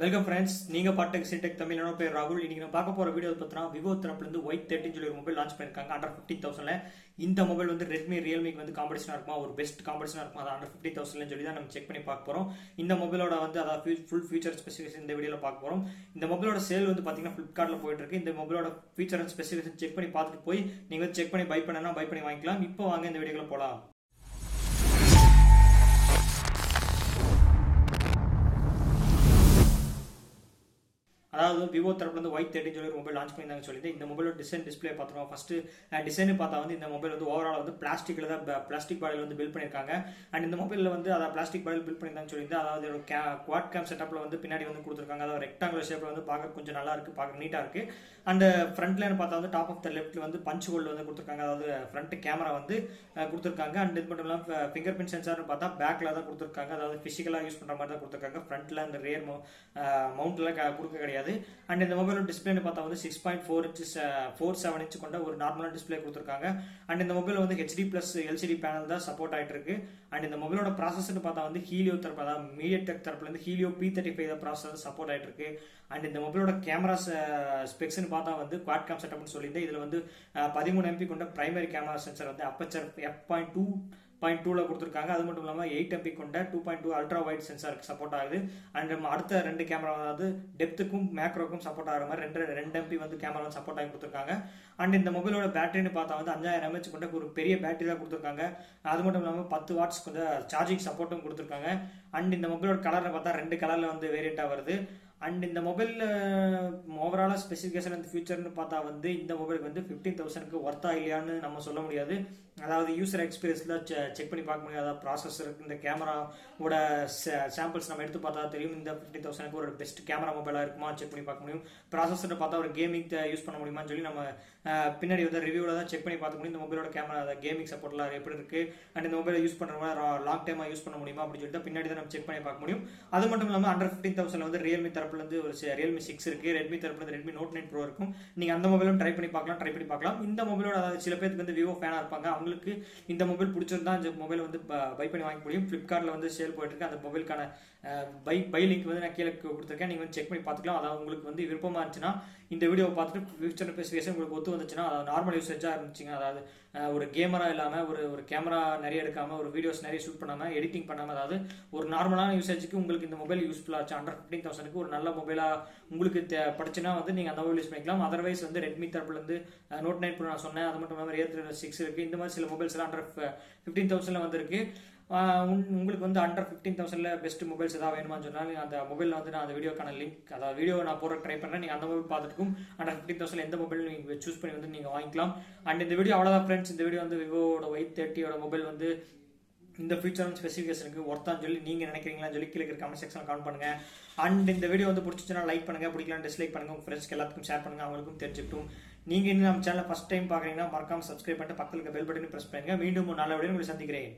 Welcome friends நீங்கள் பாட்டு சிடெக் தமிழ் என்னோட பேர் ராகுல். இன்றைக்கி நம்ம பார்க்க போகிற வீடியோ பார்த்தீங்கன்னா விவோ தரப்புலேருந்து ஒயிட் தேர்ட்டின் சொல்லி ஒரு மொபைல் லான்ச் பண்ணியிருக்காங்க அண்டர் ஃபிஃப்டீன் தௌசண்ட்ல இந்த மொபைல் வந்து ரெட்மி ரியல்மிக்கு வந்து காம்படிஷனாக இருக்குமா? ஒரு பெஸ்ட் காம்படிஷனாக இருக்குமா? அது அண்டர் ஃபிஃப்டி தௌசண்ட்னு சொல்லி தான் நம்ம செக் பண்ணி பார்க்க போகிறோம் இந்த மொபைலோட வந்து அதாவது ஃபுல் ஃபியூச்சர் ஸ்பெசிஃபிகேஷன் இந்த வீடியோவில் பார்க்க போகிறோம் இந்த மொபைலோட சேல் வந்து பார்த்தீங்கன்னா ஃபிளிப்கார்ட்ல போயிட்டு இருக்கு. இந்த மொபைலோட ஃபீச்சர் அண்ட் ஸ்பெசிஃபிகேஷன் செக் பண்ணி பார்த்துட்டு போய் நீங்கள் வந்து செக் பண்ணி பை பண்ணனா பை பண்ணி வாங்கிக்கலாம். இப்போ வாங்க இந்த வீடியோவில் போகலாம் அதாவது விவோ தரப்புல வந்து ஒயிட் தேர்ட்டின் சொல்லி ஒரு மொபைல் லான்ச் பண்ணியிருந்தாங்க சொல்லிட்டு இந்த மொபைலோட டிசைன் டிஸ்பிளே பார்த்துருவோம். ஃபர்ஸ்ட் டிசைன் பார்த்தா வந்து இந்த மொபைல் வந்து ஓவரால் வந்து பிளாஸ்டிக்ல தான் பிளாஸ்டிக் பாடியில் வந்து பில்ட் பண்ணியிருக்காங்க. அண்ட் இந்த மொபைலில் வந்து அதாவது பிளாஸ்டிக் பாடியில் பில்ட் பண்ணியிருந்தாங்க சொல்லி அதாவது ஒரு கே குவாட் கேம் செட்டப்ல வந்து பின்னாடி வந்து கொடுத்துருக்காங்க. அதாவது ரெக்டாங்குலர் ஷேப்ல வந்து பார்க்க கொஞ்சம் நல்லா இருக்கு பார்க்க நீட்டா இருக்கு. அண்ட் ஃப்ரண்ட்ல பார்த்தா வந்து டாப் ஆஃப் த லெஃப்ட்ல வந்து பஞ்ச் ஹோல் வந்து கொடுத்துருக்காங்க. அதாவது ஃப்ரண்ட் கேமரா வந்து கொடுத்துருக்காங்க. அண்ட் இது மட்டும் இல்லாமல் ஃபிங்கர் பிரிண்ட் சென்சார்னு பார்த்தா பேக்ல தான் கொடுத்துருக்காங்க. அதாவது பிசிக்கலா யூஸ் பண்ற மாதிரி தான் கொடுத்துருக்காங்க. ஃப்ரண்ட்ல அந்த ரேர் மவுண்ட்ல கொடுக்க கிடையாது. அண்ட் இந்த மொபைலோட டிஸ்பிளேன்னு பார்த்தா வந்து six point four inches four seven inch கொண்ட ஒரு நார்மலான டிஸ்பிளே கொடுத்துருக்காங்க. அண்ட் இந்த மொபைல் வந்து ஹெச்டி பிளஸ் எல்சிடி பேனல் தான் சப்போர்ட் ஆகிட்டு இருக்கு அண்ட் இந்த மொபைலோட ப்ராசஸ்னு பார்த்தா வந்து ஹீலியோ தரப்பு அதாவது மீடியா டெக் தரப்புலேருந்து Helio P thirty five process support ஆகிட்டு இருக்கு அண்ட் இந்த மொபைலோட கேமரா ஸ்பெக்ஸ்னு பார்த்தா வந்து குவாட் கேம் செட்டப்னு சொல்லிட்டு இதில் வந்து பதிமூணு எம்பி கொண்ட பிரைமரி கேமரா சென்சர் வந்து aperture f point two point டூவில் கொடுத்துருக்காங்க. அது மட்டும் இல்லாமல் எயிட் எம்பி கொண்ட two point two ultra wide சென்சாருக்கு support ஆகுது. அண்ட் நம்ம அடுத்த ரெண்டு கேமரா அதாவது டெப்த்துக்கும் மேக்ரோக்கும் சப்போர்ட் ஆகிற மாதிரி ரெண்டு ரெண்டு எம்பி வந்து கேமரா வந்து சப்போர்ட் ஆகி கொடுத்துருக்காங்க. அண்ட் இந்த மொபைலோட பேட்டரின்னு பார்த்தா வந்து அஞ்சாயிரம் எம்ஹெச் கொண்ட ஒரு பெரிய பேட்டரி தான் கொடுத்துருக்காங்க. அது மட்டும் இல்லாமல் பத்து வாட்ஸ் கொஞ்சம் சார்ஜிங் சப்போர்ட்டும் கொடுத்துருக்காங்க. அண்ட் இந்த மொபைலோட கலர்னு பார்த்தா ரெண்டு கலரில் வந்து வேரியண்ட்டாக வருது. அண்ட் இந்த மொபைலில் ஓவராலாக ஸ்பெசிஃபிகேஷன் அண்ட் ஃபியூச்சர்னு பார்த்தா வந்து இந்த மொபைலுக்கு வந்து ஃபிஃப்டீன் தௌசண்ட்க்கு ஒர்த்தா இல்லையான்னு நம்ம சொல்ல முடியாது. அதாவது யூசர் எக்ஸ்பீரியன்ஸில் செக் பண்ணி பார்க்க முடியாது அதாவது ப்ராசஸர் இந்த கேமராவோட சாம்பிள்ஸ் நம்ம எடுத்து பார்த்தா தெரியும். இந்த ஃபிஃப்டி தௌசண்ட்க்கு ஒரு பெஸ்ட் கேமரா மொபைலாக இருக்குமா? செக் பண்ணி பார்க்க முடியும். ப்ராசஸர் பார்த்தா ஒரு கேமிங் யூஸ் பண்ண முடியுமான்னு சொல்லி நம்ம uh, பின்னாடி வந்து ரிவ்யூவில் தான் செக் பண்ணி பார்க்க முடியும். இந்த மொபைலோட கேமரா கேமிங் சப்போர்ட்லாம் எப்படி இருக்குது அண்ட் இந்த மொபைலை யூஸ் பண்ணுறவங்க லாங் டைமாக யூஸ் பண்ண முடியுமா? அப்படின்னு சொல்லிட்டு பின்னாடி தான் நம்ம செக் பண்ணி பார்க்க முடியும். அது மட்டும் இல்லாமல் அண்டர் ஃபிஃப்டீன் தௌசண்ட் வந்து ரியல்மி தர தரப்புலேருந்து ஒரு ரியல்மி சிக்ஸ் இருக்கு ரெட்மி தரப்புலேருந்து ரெட்மி நோட் நைன் ப்ரோ இருக்கும். நீங்கள் அந்த மொபைலும் ட்ரை பண்ணி பார்க்கலாம் ட்ரை பண்ணி பார்க்கலாம். இந்த மொபைலோட அதாவது சில பேருக்கு வந்து விவோ ஃபேனாக இருப்பாங்க. அவங்களுக்கு இந்த மொபைல் பிடிச்சிருந்தா இந்த மொபைல் வந்து பை பண்ணி வாங்க முடியும். ஃப்ளிப்கார்ட்டில் வந்து சேல் போயிட்டுருக்கு அந்த மொபைலுக்கான பை பை லிங்க் வந்து நான் கீழே கொடுத்துருக்கேன். நீங்கள் வந்து செக் பண்ணி பார்த்துக்கலாம். அதாவது உங்களுக்கு வந்து விருப்பமாக இருந்துச்சுன்னா இந்த வீடியோ பார்த்துட்டு ஃபியூச்சர் ஸ்பெசிஃபிகேஷன் உங்களுக்கு ஒத்து வந்துச்சுன்னா அதாவது நார்மல் யூசேஜாக இருந்துச்சுங்க. அதாவது ஒரு கேமரா இல்லாமல் ஒரு ஒரு கேமரா நிறைய எடுக்காமல் ஒரு வீடியோஸ் நிறைய ஷூட் பண்ணாமல் எடிட்டிங் பண்ணாமல் அதாவது ஒரு நார்மலான யூசேஜுக்கு உங்களுக்கு இந்த மொபைல் யூஸ்ஃபுல்லாக ஆச்சு. அண்டர் ஃபிஃப்டீன் தௌசண்ட்க்கு ஒரு நல்ல மொபைலா உங்களுக்கு தே- பட்டுச்சுன்னா வந்து நீங்க அந்த மொபைல் யூஸ் பண்ணிக்கலாம். அதர்வைஸ் வந்து ரெட்மி தரப்புல இருந்து நோட் நைன் ப்ரோ நான் சொன்னேன். அது மட்டும் இல்லாமல் ரியல் சிக்ஸ் இருக்கு. இந்த மாதிரி சில மொபைல்ஸ் எல்லாம் அண்டர் ஃபிஃப்டீன் தௌசண்ட்ல வந்திருக்கு. உங்களுக்கு வந்து அண்டர் ஃபிஃப்டீன் தௌசண்ட்ல பெஸ்ட் மொபைல்ஸ் ஏதாவது வேணுமான்னு சொன்னால் அந்த மொபைலில் வந்து நான் அந்த வீடியோக்கான லிங்க் அதாவது வீடியோ நான் போட ட்ரை பண்ணுறேன் நீங்கள் அந்த மொபைல் பார்த்துட்டுக்கும் அண்டர் ஃபிஃப்டீன் தௌசண்ட் எந்த மொபைல் நீங்கள் சூஸ் பண்ணி வந்து நீங்கள் வாங்கிக்கலாம். அண்ட் இந்த வீடியோ அவ்வளோதான் ஃப்ரெண்ட்ஸ் இந்த வீடியோ வந்து விவோட ஒயிட் தேர்ட்டியோட மொபைல் வந்து இந்த ஃபீச்சர் அண்ட் ஸ்பெசிஃபிகேஷனுக்கு ஒர்த்தான்னு சொல்லி நீங்கள் நினைக்கிறீங்களான்னு சொல்லி கீழே இருக்கிற கமெண்ட் செக்ஷன் கமெண்ட் பண்ணுங்க. அண்ட் இந்த வீடியோ வந்து பிடிச்சிச்சுன்னா லைக் பண்ணுங்க. பிடிக்கலாம் டிஸ்லைக் பண்ணுங்கள் உங்கள் ஃப்ரெண்ட்ஸ்க்கு எல்லாத்துக்கும் ஷேர் பண்ணுங்க. அவங்களுக்கும் தெரிஞ்சுக்கிட்டும். நீங்கள் இன்னும் நம்ம சேனலை ஃபஸ்ட் டைம் பார்க்குறீங்கன்னா மறக்காமல் சப்ஸ்கிரைப் பண்ணிட்டு பக்கத்தில் பெல் பட்டனை பிரஸ் பண்ணுங்கள் மீண்டும் ஒரு நல்ல வீடியோ உங்களை சந்திக்கிறேன்.